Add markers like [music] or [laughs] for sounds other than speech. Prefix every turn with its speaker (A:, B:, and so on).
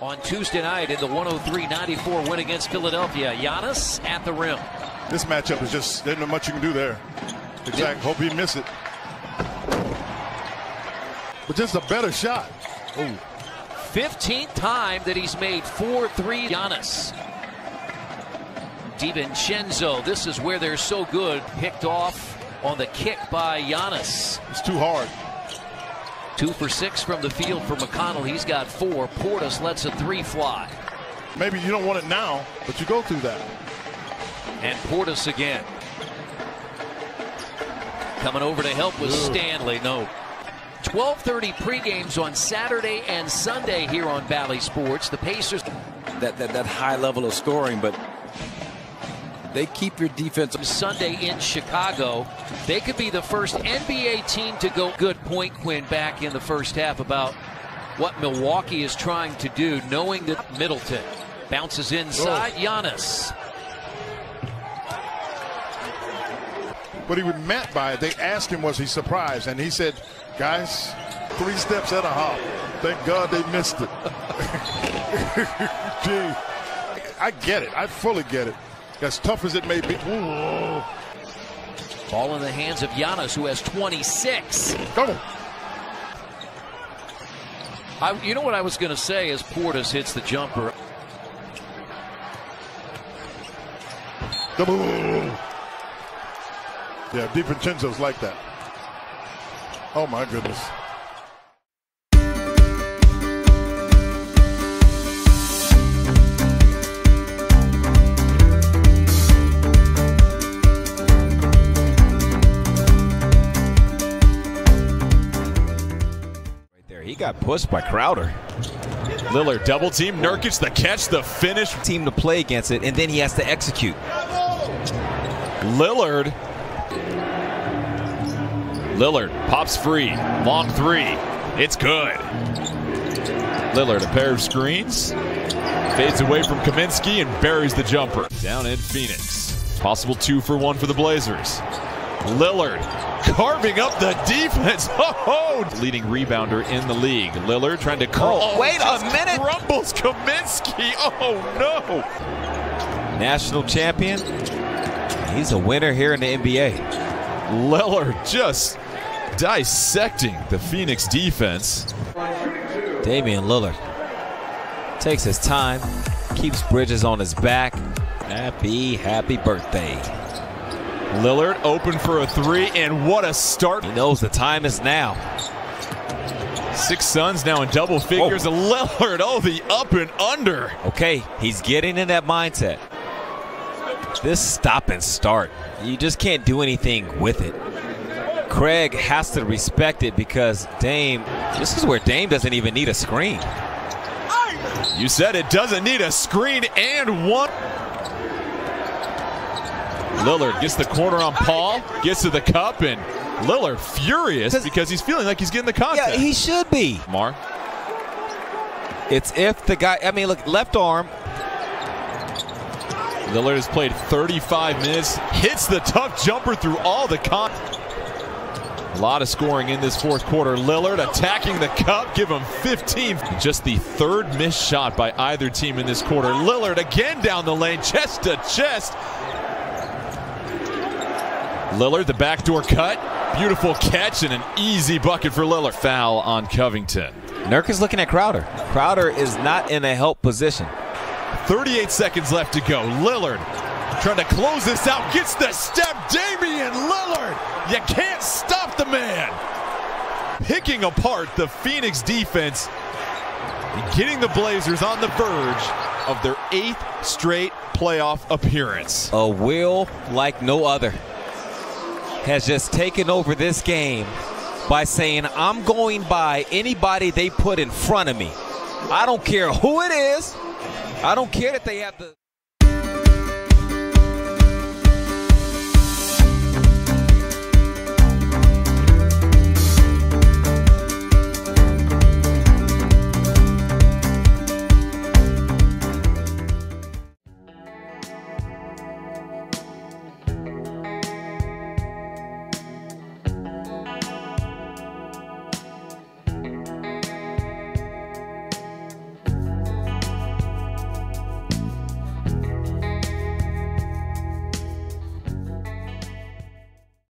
A: on Tuesday night in the 103-94 win against Philadelphia. Giannis at the rim.
B: This matchup is just there's not much you can do there. Exactly. Hope he miss it. But just a better shot. Ooh.
A: 15th time that he's made 4-3 Giannis. DiVincenzo, this is where they're so good. Picked off on the kick by Giannis.
B: It's too hard.
A: Two for six from the field for McConnell. He's got four. Portis lets a three fly.
B: Maybe you don't want it now, but you go through that.
A: And Portis again. Coming over to help with Ugh. Stanley. No. 12:30 pregames on Saturday and Sunday here on Bally Sports. The Pacers.
C: That that that high level of scoring, but they keep your defense.
A: Sunday in Chicago. They could be the first NBA team to go good point, Quinn, back in the first half about what Milwaukee is trying to do, knowing that Middleton bounces inside. Oh. Giannis.
B: What he was meant by it, they asked him, was he surprised? And he said, guys, three steps at a hop. Thank God they missed it. [laughs] Gee, I get it. I fully get it. As tough as it may be. Ooh.
A: Ball in the hands of Giannis, who has 26.
B: Go.
A: I, you know what I was going to say as Portis hits the jumper.
B: Yeah, DiVincenzo's like that. Oh my goodness.
D: Got pushed by Crowder. Lillard double team. Nurkic the catch, the finish.
C: Team to play against it, and then he has to execute.
D: Lillard. Lillard pops free. Long three. It's good. Lillard, a pair of screens. Fades away from Kaminsky and buries the jumper. Down in Phoenix. Possible two for one for the Blazers. Lillard carving up the defense. [laughs] Oh, oh, leading rebounder in the league. Lillard trying to curl.
C: Oh, wait a minute.
D: Rumbles Kaminsky. Oh no.
C: National champion. He's a winner here in the NBA.
D: Lillard just dissecting the Phoenix defense.
C: Damian Lillard takes his time, keeps Bridges on his back. Happy, happy birthday.
D: Lillard open for a three, and what a start.
C: He knows the time is now.
D: Six Suns now in double oh. figures. Oh. [laughs] Lillard, oh, the up and under.
C: Okay, he's getting in that mindset. This stop and start, you just can't do anything with it. Craig has to respect it because Dame, this is where Dame doesn't even need a screen.
D: You said it doesn't need a screen and one. Lillard gets the corner on Paul, gets to the cup, and Lillard furious because he's feeling like he's getting the contact.
C: Yeah, he should be.
D: Mark.
C: It's if the guy, I mean, look, left arm.
D: Lillard has played 35 minutes, hits the tough jumper through all the con. A lot of scoring in this fourth quarter. Lillard attacking the cup, give him 15. Just the third missed shot by either team in this quarter. Lillard again down the lane, chest to chest. Lillard, the backdoor cut. Beautiful catch and an easy bucket for Lillard. Foul on Covington.
C: Nurk is looking at Crowder. Crowder is not in a help position.
D: 38 seconds left to go. Lillard trying to close this out. Gets the step. Damian Lillard. You can't stop the man. Picking apart the Phoenix defense and getting the Blazers on the verge of their eighth straight playoff appearance.
C: A will like no other has just taken over this game by saying, I'm going by anybody they put in front of me. I don't care who it is. I don't care that they have the.